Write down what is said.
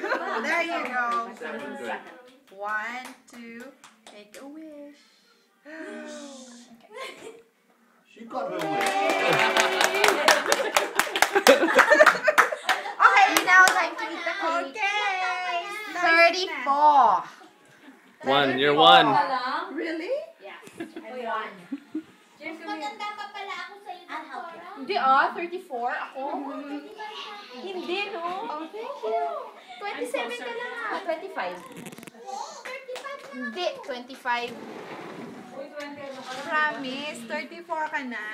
There you go. One, two, make a wish. She got her wish. Okay, now time to eat the cake. Okay. 34. One, you're one. Really? Mas maganda pa pala ako sa iyo. Hindi ah, 34 ako. 27 ka lang ah. 25. Hindi, 25. Promise, 34 ka na.